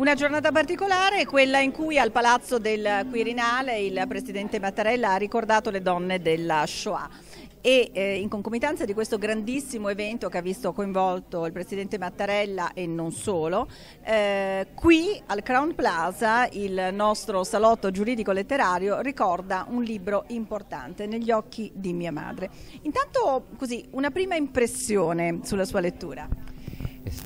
Una giornata particolare, quella in cui al Palazzo del Quirinale il Presidente Mattarella ha ricordato le donne della Shoah e eh, in concomitanza di questo grandissimo evento che ha visto coinvolto il Presidente Mattarella e non solo, eh, qui al Crown Plaza il nostro salotto giuridico letterario ricorda un libro importante, Negli occhi di mia madre. Intanto così, una prima impressione sulla sua lettura.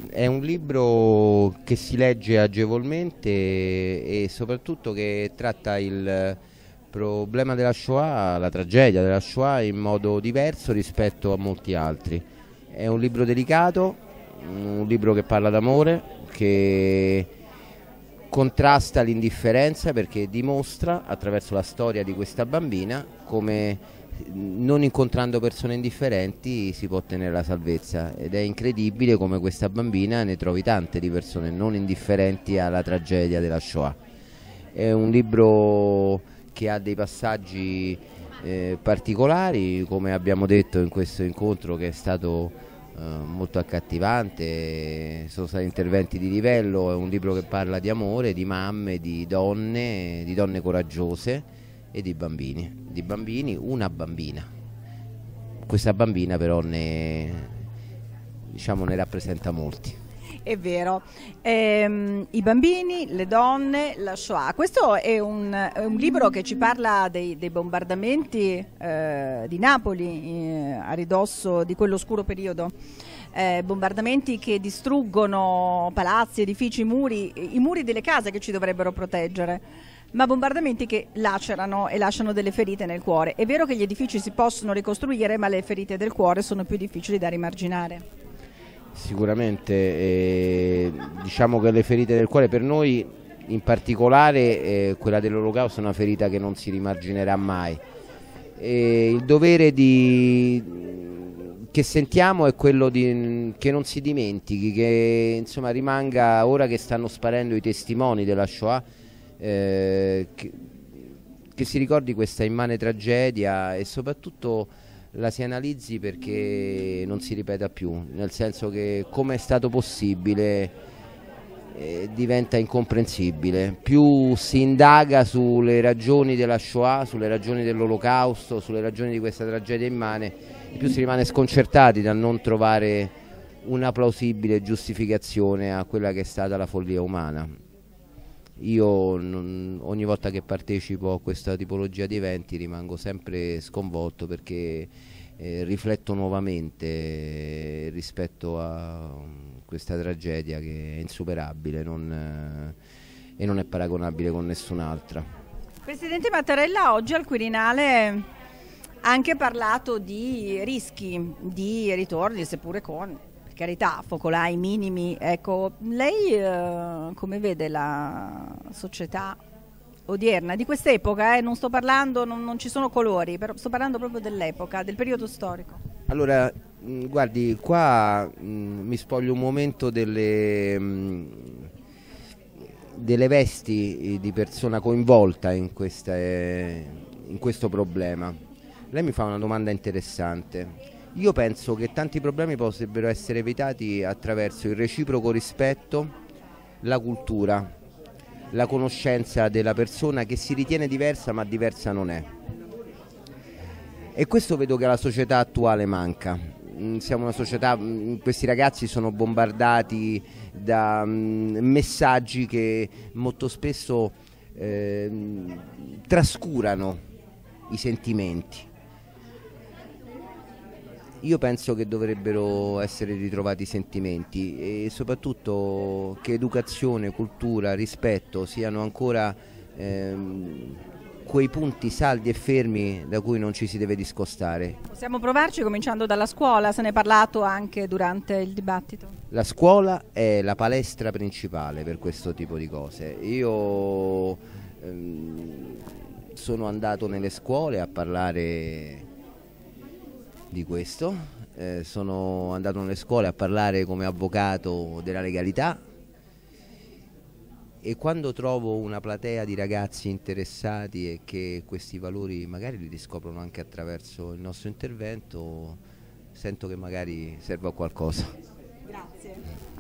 È un libro che si legge agevolmente e soprattutto che tratta il problema della Shoah, la tragedia della Shoah in modo diverso rispetto a molti altri. È un libro delicato, un libro che parla d'amore, che contrasta l'indifferenza perché dimostra attraverso la storia di questa bambina come non incontrando persone indifferenti si può ottenere la salvezza ed è incredibile come questa bambina ne trovi tante di persone non indifferenti alla tragedia della Shoah. È un libro che ha dei passaggi eh, particolari, come abbiamo detto in questo incontro che è stato molto accattivante, sono stati interventi di livello, è un libro che parla di amore, di mamme, di donne, di donne coraggiose e di bambini, di bambini, una bambina. Questa bambina però ne, diciamo, ne rappresenta molti. È vero, ehm, i bambini, le donne, la Shoah. Questo è un, è un libro che ci parla dei, dei bombardamenti eh, di Napoli eh, a ridosso di quell'oscuro periodo. Eh, bombardamenti che distruggono palazzi, edifici, muri, i muri delle case che ci dovrebbero proteggere ma bombardamenti che lacerano e lasciano delle ferite nel cuore. È vero che gli edifici si possono ricostruire, ma le ferite del cuore sono più difficili da rimarginare. Sicuramente, eh, diciamo che le ferite del cuore per noi, in particolare eh, quella dell'olocausto, è una ferita che non si rimarginerà mai. E il dovere di, che sentiamo è quello di, che non si dimentichi, che insomma, rimanga ora che stanno sparendo i testimoni della Shoah eh, che, che, si ricordi questa immane tragedia e soprattutto la si analizzi perché non si ripeta più, nel senso che come è stato possibile eh, diventa incomprensibile. Più si indaga sulle ragioni della Shoah, sulle ragioni dell'olocausto, sulle ragioni di questa tragedia immane, più si rimane sconcertati dal non trovare una plausibile giustificazione a quella che è stata la follia umana. Io non, ogni volta che partecipo a questa tipologia di eventi rimango sempre sconvolto perché eh, rifletto nuovamente rispetto a um, questa tragedia che è insuperabile non, eh, e non è paragonabile con nessun'altra. Presidente Mattarella oggi al Quirinale ha anche parlato di rischi, di ritorni, seppure con carità, focolai minimi. Ecco, lei eh, come vede la società odierna, di quest'epoca, eh? non sto parlando, non, non, ci sono colori, però sto parlando proprio dell'epoca, del periodo storico. Allora, mh, mm, guardi, qua mh, mm, mi spoglio un momento delle, mh, mm, delle, vesti di persona coinvolta in, questa, eh, in questo problema. Lei mi fa una domanda interessante. Io penso che tanti problemi potrebbero essere evitati attraverso il reciproco rispetto, la cultura, la conoscenza della persona che si ritiene diversa ma diversa non è. E questo vedo che alla società attuale manca. Mm, siamo una società, mm, questi ragazzi sono bombardati da mm, messaggi che molto spesso eh, trascurano i sentimenti io penso che dovrebbero essere ritrovati i sentimenti e soprattutto che educazione, cultura, rispetto siano ancora ehm, quei punti saldi e fermi da cui non ci si deve discostare. Possiamo provarci cominciando dalla scuola, se ne è parlato anche durante il dibattito. La scuola è la palestra principale per questo tipo di cose. Io ehm, sono andato nelle scuole a parlare di questo, eh, sono andato nelle scuole a parlare come avvocato della legalità e quando trovo una platea di ragazzi interessati e che questi valori magari li riscoprono anche attraverso il nostro intervento, sento che magari serve a qualcosa. Grazie.